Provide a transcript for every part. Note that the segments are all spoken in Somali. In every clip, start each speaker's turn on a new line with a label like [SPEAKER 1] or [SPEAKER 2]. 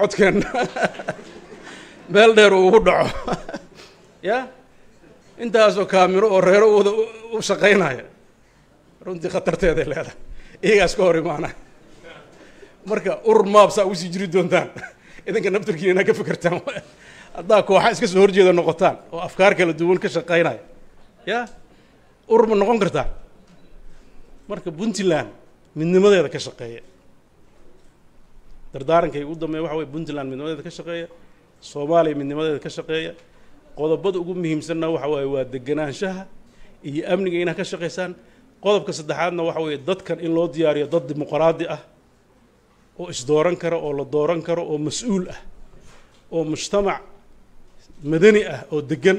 [SPEAKER 1] codkeenna meel dheer uu ugu dhaco. Ya? Intaasoo kaamiro oo reero wada u shaqaynaya. Runtii khatarteeday leedahay. Iyagaas ka hor imaanay marka urur maab saa u sii jiri doontaan. Idinka naftarkiina inaa ka fikirtaan haddaa kooxa iska soo horjeeda noqotaan oo afkaar kala duwan ka shaqaynaya. Ya? Urur ma noqon kartaan marka puntland midnimadeeda ka shaqeeya dardaarankay ugu dambeeya waxa weye puntland midnimadeeda ka shaqeeya soomaaliya midnimadeeda ka shaqeeya. Qodobada ugu muhiimsanna waxa waaye waa deganaanshaha iyo amniga inaad ka shaqaysaan qodobka saddexaadna waxa weeye dadkan in loo diyaariyo dad dimuqraadi ah oo isdooran kara oo la dooran karo oo mas'uul ah oo mujtamac madani ah oo degan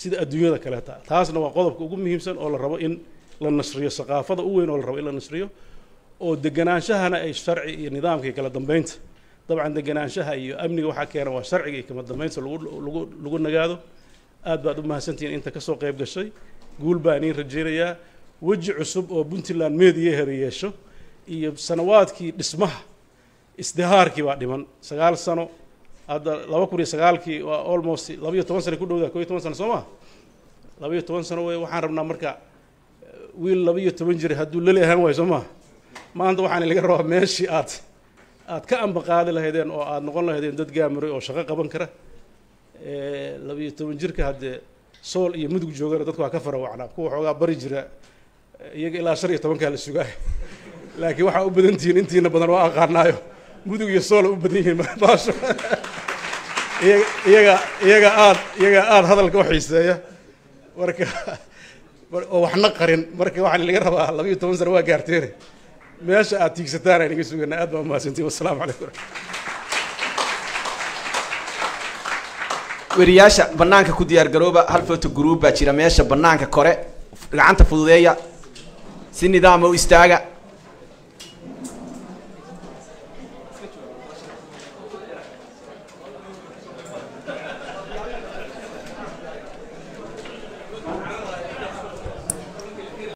[SPEAKER 1] sida adduunyada kaleeta taasna waa qodobka ugu muhiimsan oo la rabo in la nasriyo saqaafada u weyn oo la rabo in la nasriyo oo deganaanshahana ay sharci iyo nidaamka iyo kala dambeynta dabcan deganaanshaha iyo amniga waxaa keena waa sharciga iyo kala dambeynta lagu lagu nagaado. Aad baad u mahadsantihiin inta ka soo qayb gashay. Guul baan iin rajaynayaa. Weji cusub oo puntland meediya hera yeesho. Iyo sanawaadkii dhismaha isdihaarkii baa dhiman. Sagaal sano hadda laba kun iyo sagaalkii waa almost labayo toban sana ku dhowdaa ko iyo toban sano soo maa labayo toban sano wey waxaan rabnaa marka wiil labayo toban jir hadduu lali ahaan waayo soo maa maanta waxaan laga rabaa meeshii aad aad ka ambaqaadi lahaydeen oo aad noqon lahaydeen dad gaamiray oo shaqo qaban kara. Labayo toban jirka haddee sool iyo mudug joogana dadku waa ka fara wacnaa. Kuwa xoogaa bari jira iyaga ilaa shan iyo tobankaa la sugaayo laakiin waxaa u badan tihiin intiina badan waa aqaanaayo. Mudug iyo soola u badan yihiin baasho iyaga iyaga aad iyaga aada hadalka u xiiseeya. Marka oo waxna qarin. Marka waxaan laga rabaa labayo toban sano waa gaarteene meesha aad tiigsataan aan iga sugana aad baa umahadsantiin wassalaamu calaykum.
[SPEAKER 2] Weriyaasha banaanka ku diyaar garooba hal photo group baa jira. Meesha banaanka kore gacanta fududeeya si nidaama u istaaga